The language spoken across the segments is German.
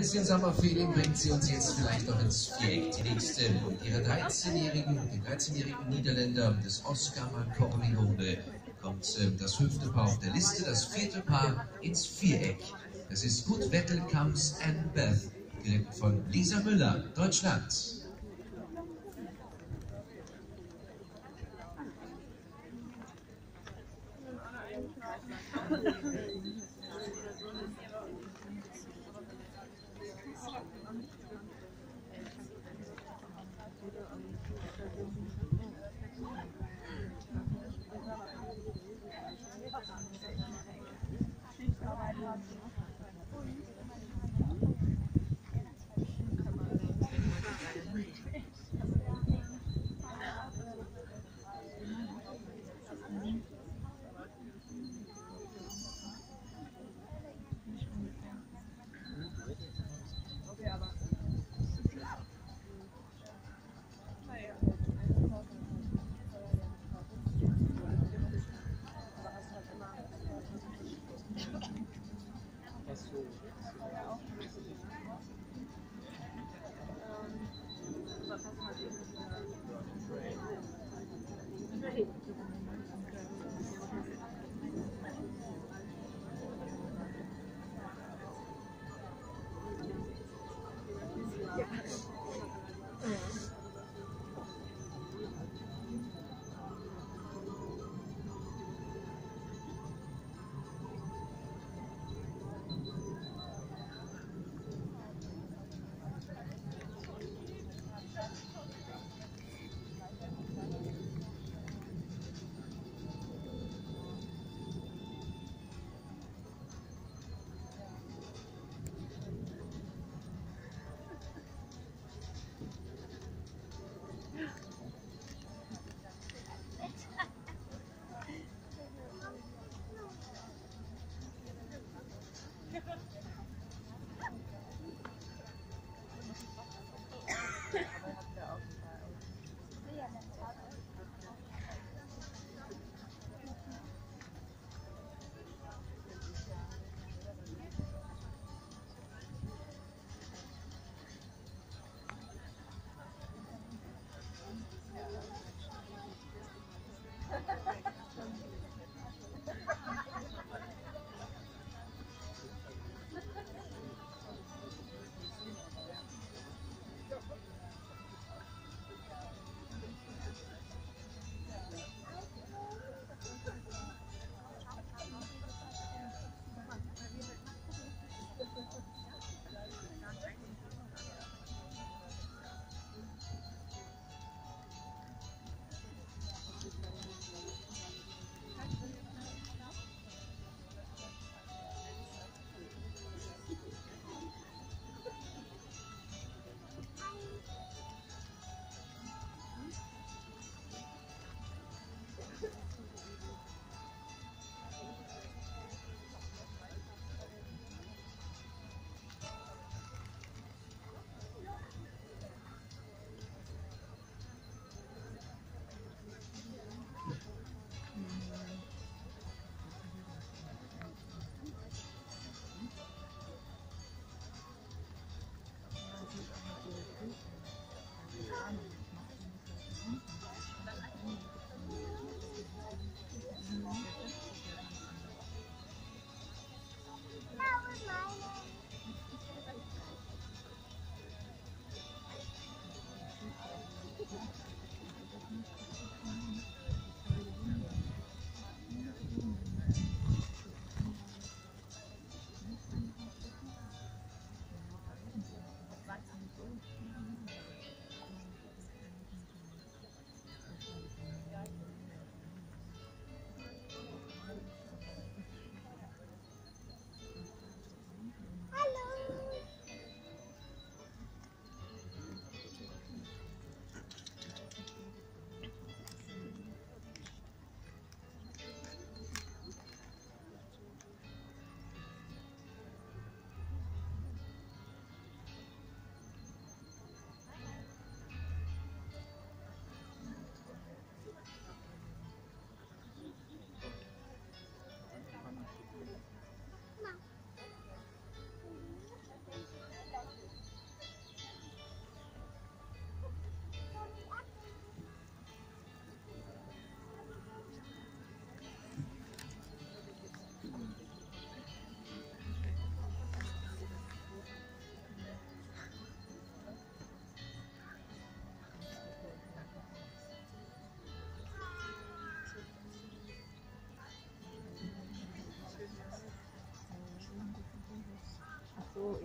bisschen Sommerferien bringt sie uns jetzt vielleicht noch ins Viereck. Die nächste und Ihre 13-jährigen, dem 13-jährigen Niederländer des Oskamer Corleone kommt äh, das fünfte Paar auf der Liste, das vierte Paar ins Viereck. Das ist Good Vettel Comes and Beth, gerettet von Lisa Müller, Deutschland.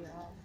you all.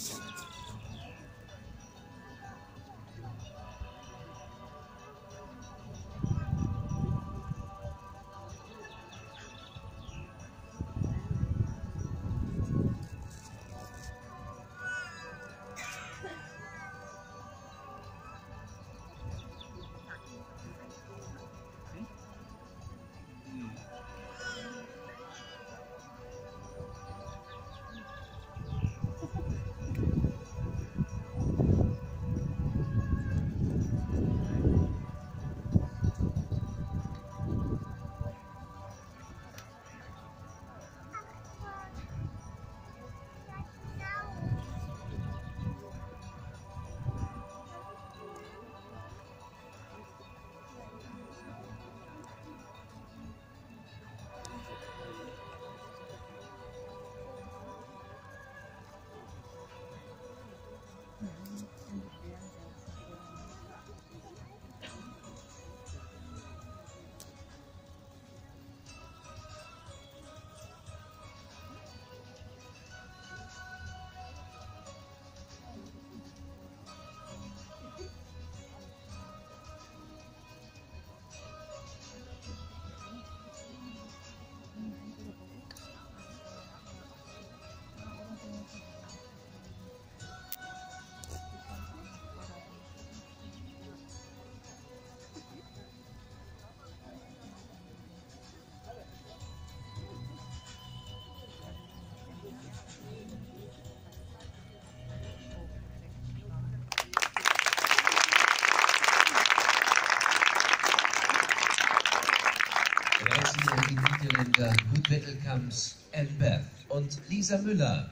Anne Beth und Lisa Müller.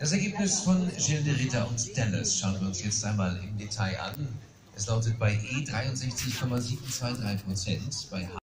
Das Ergebnis von Gilles de Ritter und Dennis schauen wir uns jetzt einmal im Detail an. Es lautet bei E 63,723 Prozent, bei H